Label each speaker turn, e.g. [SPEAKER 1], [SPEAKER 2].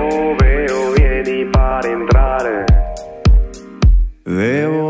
[SPEAKER 1] Muove o vieni per entrare. Devo